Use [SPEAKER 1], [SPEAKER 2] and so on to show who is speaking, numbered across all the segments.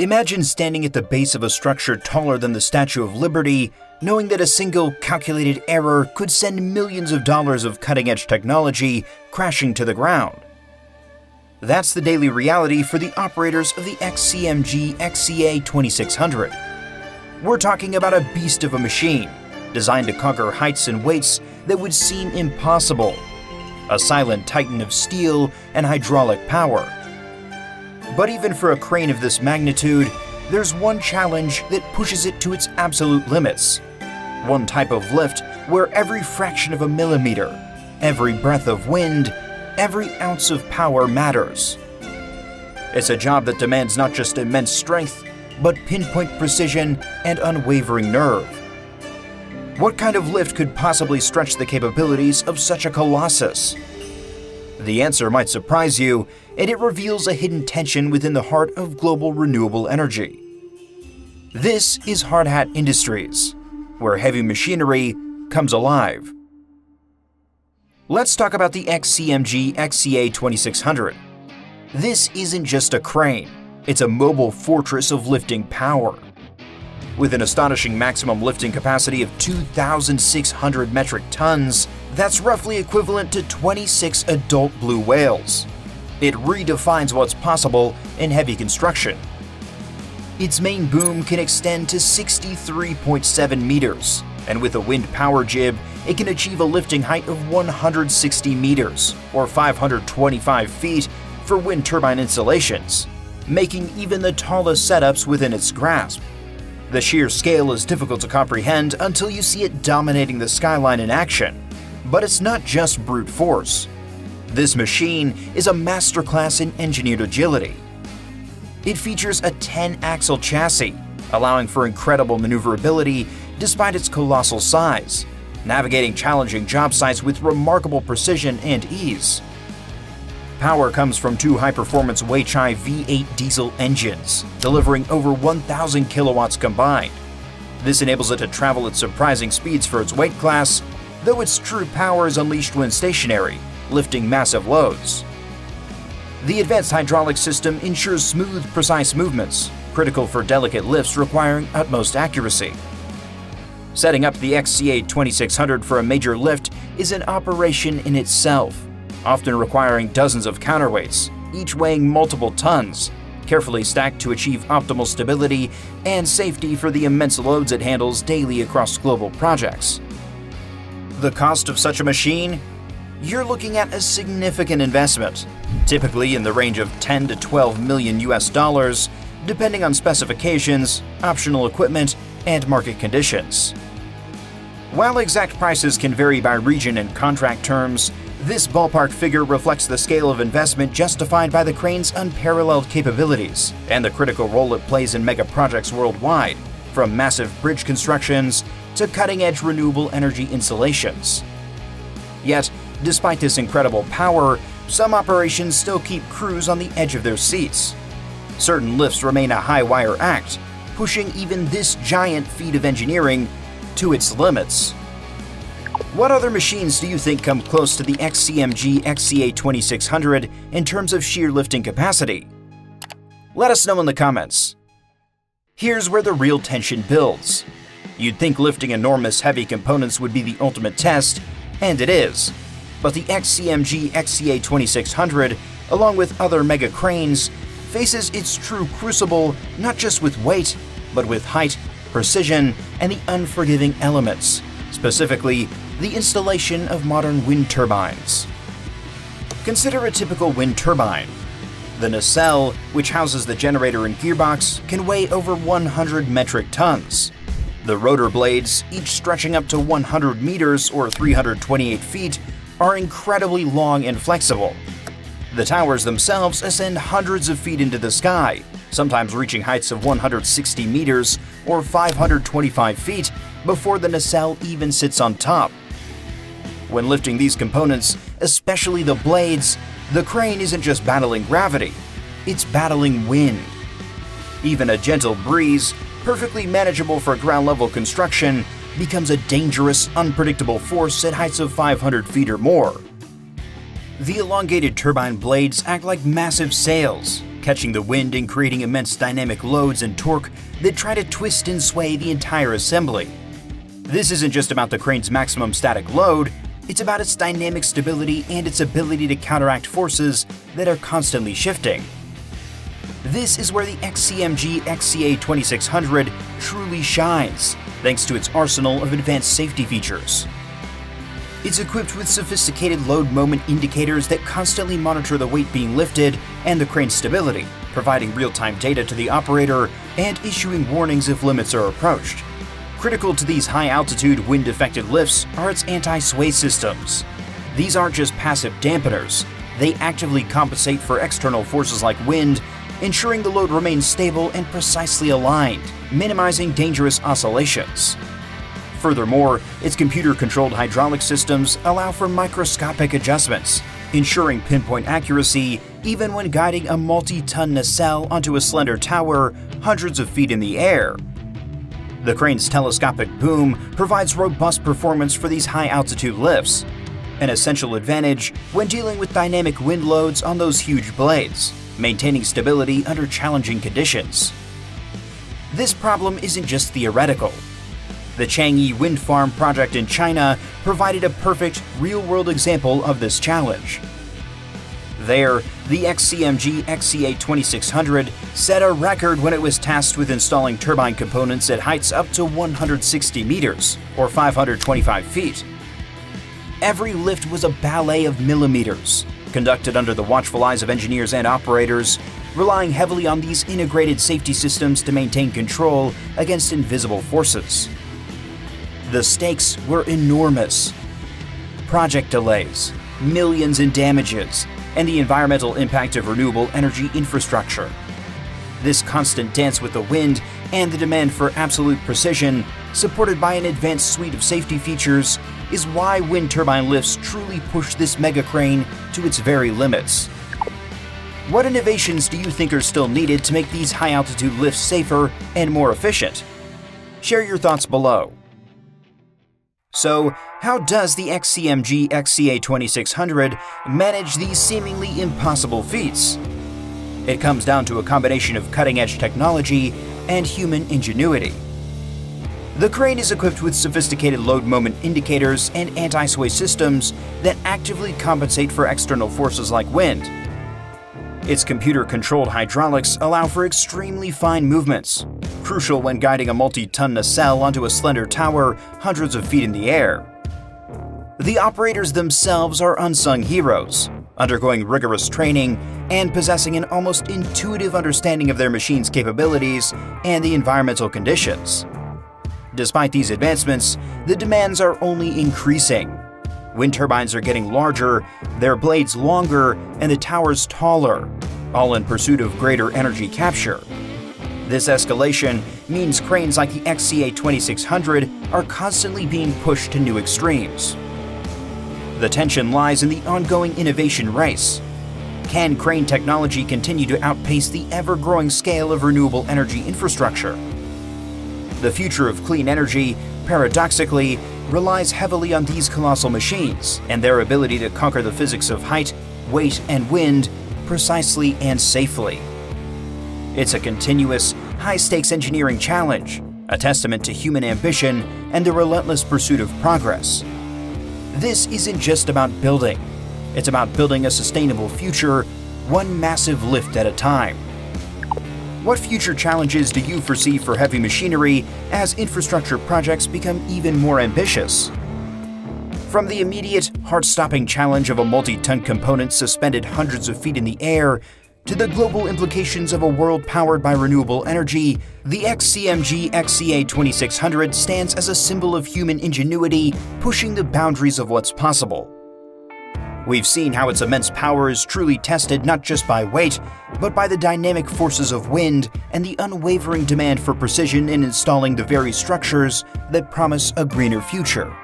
[SPEAKER 1] Imagine standing at the base of a structure taller than the Statue of Liberty, knowing that a single calculated error could send millions of dollars of cutting edge technology crashing to the ground. That's the daily reality for the operators of the XCMG XCA 2600. We're talking about a beast of a machine, designed to conquer heights and weights that would seem impossible. A silent titan of steel and hydraulic power. But even for a crane of this magnitude, there's one challenge that pushes it to its absolute limits. One type of lift where every fraction of a millimeter, every breath of wind, every ounce of power matters. It's a job that demands not just immense strength, but pinpoint precision and unwavering nerve. What kind of lift could possibly stretch the capabilities of such a colossus? The answer might surprise you, and it reveals a hidden tension within the heart of global renewable energy. This is Hard Hat Industries, where heavy machinery comes alive. Let's talk about the XCMG XCA 2600. This isn't just a crane, it's a mobile fortress of lifting power. With an astonishing maximum lifting capacity of 2,600 metric tons, that's roughly equivalent to 26 adult blue whales. It redefines what's possible in heavy construction. Its main boom can extend to 63.7 meters, and with a wind power jib, it can achieve a lifting height of 160 meters, or 525 feet, for wind turbine installations, making even the tallest setups within its grasp. The sheer scale is difficult to comprehend until you see it dominating the skyline in action. But it's not just brute force. This machine is a masterclass in engineered agility. It features a 10-axle chassis, allowing for incredible maneuverability despite its colossal size, navigating challenging job sites with remarkable precision and ease. Power comes from two high-performance Weichai V8 diesel engines, delivering over 1,000 kilowatts combined. This enables it to travel at surprising speeds for its weight class, though its true power is unleashed when stationary, lifting massive loads. The advanced hydraulic system ensures smooth, precise movements, critical for delicate lifts requiring utmost accuracy. Setting up the XCA 2600 for a major lift is an operation in itself, often requiring dozens of counterweights, each weighing multiple tons, carefully stacked to achieve optimal stability and safety for the immense loads it handles daily across global projects. The cost of such a machine? You're looking at a significant investment, typically in the range of 10 to 12 million US dollars, depending on specifications, optional equipment, and market conditions. While exact prices can vary by region and contract terms, this ballpark figure reflects the scale of investment justified by the crane's unparalleled capabilities and the critical role it plays in mega projects worldwide, from massive bridge constructions to cutting-edge renewable energy installations. Yet, despite this incredible power, some operations still keep crews on the edge of their seats. Certain lifts remain a high-wire act, pushing even this giant feat of engineering to its limits. What other machines do you think come close to the XCMG XCA 2600 in terms of sheer lifting capacity? Let us know in the comments. Here's where the real tension builds. You'd think lifting enormous heavy components would be the ultimate test, and it is. But the XCMG XCA 2600, along with other mega cranes, faces its true crucible not just with weight, but with height, precision, and the unforgiving elements, specifically the installation of modern wind turbines. Consider a typical wind turbine. The nacelle, which houses the generator and gearbox, can weigh over 100 metric tons. The rotor blades, each stretching up to 100 meters or 328 feet, are incredibly long and flexible, the towers themselves ascend hundreds of feet into the sky, sometimes reaching heights of 160 meters or 525 feet before the nacelle even sits on top. When lifting these components, especially the blades, the crane isn't just battling gravity, it's battling wind. Even a gentle breeze, perfectly manageable for ground-level construction, becomes a dangerous, unpredictable force at heights of 500 feet or more. The elongated turbine blades act like massive sails, catching the wind and creating immense dynamic loads and torque that try to twist and sway the entire assembly. This isn't just about the crane's maximum static load, it's about its dynamic stability and its ability to counteract forces that are constantly shifting. This is where the XCMG XCA 2600 truly shines, thanks to its arsenal of advanced safety features. It's equipped with sophisticated load moment indicators that constantly monitor the weight being lifted and the crane's stability, providing real-time data to the operator and issuing warnings if limits are approached. Critical to these high-altitude, wind-affected lifts are its anti-sway systems. These aren't just passive dampeners, they actively compensate for external forces like wind, ensuring the load remains stable and precisely aligned, minimizing dangerous oscillations. Furthermore, its computer-controlled hydraulic systems allow for microscopic adjustments, ensuring pinpoint accuracy even when guiding a multi-ton nacelle onto a slender tower hundreds of feet in the air. The crane's telescopic boom provides robust performance for these high-altitude lifts, an essential advantage when dealing with dynamic wind loads on those huge blades, maintaining stability under challenging conditions. This problem isn't just theoretical. The Chang'e Wind Farm project in China provided a perfect, real-world example of this challenge. There, the XCMG XCA 2600 set a record when it was tasked with installing turbine components at heights up to 160 meters, or 525 feet. Every lift was a ballet of millimeters, conducted under the watchful eyes of engineers and operators, relying heavily on these integrated safety systems to maintain control against invisible forces. The stakes were enormous. Project delays, millions in damages, and the environmental impact of renewable energy infrastructure. This constant dance with the wind and the demand for absolute precision, supported by an advanced suite of safety features, is why wind turbine lifts truly push this mega crane to its very limits. What innovations do you think are still needed to make these high altitude lifts safer and more efficient? Share your thoughts below. So, how does the XCMG XCA 2600 manage these seemingly impossible feats? It comes down to a combination of cutting-edge technology and human ingenuity. The crane is equipped with sophisticated load moment indicators and anti-sway systems that actively compensate for external forces like wind. Its computer-controlled hydraulics allow for extremely fine movements, crucial when guiding a multi-ton nacelle onto a slender tower hundreds of feet in the air. The operators themselves are unsung heroes, undergoing rigorous training and possessing an almost intuitive understanding of their machine's capabilities and the environmental conditions. Despite these advancements, the demands are only increasing. Wind turbines are getting larger, their blades longer, and the towers taller, all in pursuit of greater energy capture. This escalation means cranes like the XCA 2600 are constantly being pushed to new extremes. The tension lies in the ongoing innovation race. Can crane technology continue to outpace the ever-growing scale of renewable energy infrastructure? The future of clean energy, paradoxically, relies heavily on these colossal machines and their ability to conquer the physics of height, weight, and wind precisely and safely. It's a continuous, high-stakes engineering challenge, a testament to human ambition and the relentless pursuit of progress. This isn't just about building. It's about building a sustainable future, one massive lift at a time. What future challenges do you foresee for heavy machinery as infrastructure projects become even more ambitious? From the immediate, heart-stopping challenge of a multi-ton component suspended hundreds of feet in the air to the global implications of a world powered by renewable energy, the XCMG XCA 2600 stands as a symbol of human ingenuity pushing the boundaries of what's possible. We've seen how its immense power is truly tested not just by weight, but by the dynamic forces of wind and the unwavering demand for precision in installing the very structures that promise a greener future.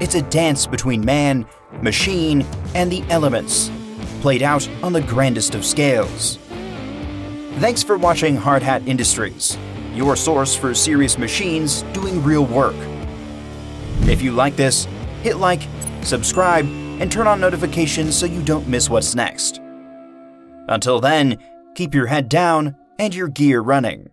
[SPEAKER 1] It's a dance between man, machine, and the elements, played out on the grandest of scales. Thanks for watching Hard Hat Industries, your source for serious machines doing real work. If you like this, hit like, subscribe, and turn on notifications so you don't miss what's next. Until then, keep your head down and your gear running.